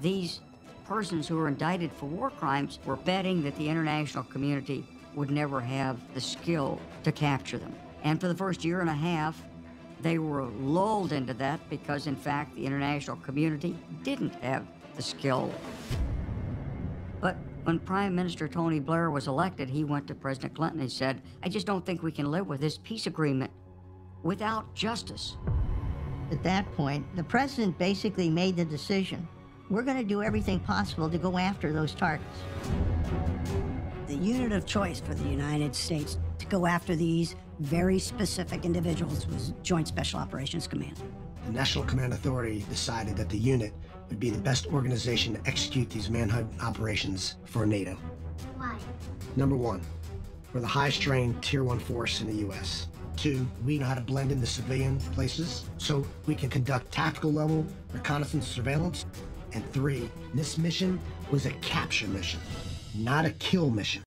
these persons who were indicted for war crimes were betting that the international community would never have the skill to capture them. And for the first year and a half, they were lulled into that because, in fact, the international community didn't have the skill. But when Prime Minister Tony Blair was elected, he went to President Clinton and said, I just don't think we can live with this peace agreement without justice. At that point, the president basically made the decision we're going to do everything possible to go after those targets. The unit of choice for the United States to go after these very specific individuals was Joint Special Operations Command. The National Command Authority decided that the unit would be the best organization to execute these manhunt operations for NATO. Why? Number one, we're the highest trained Tier 1 force in the U.S. Two, we know how to blend in the civilian places, so we can conduct tactical level reconnaissance surveillance. And three, this mission was a capture mission, not a kill mission.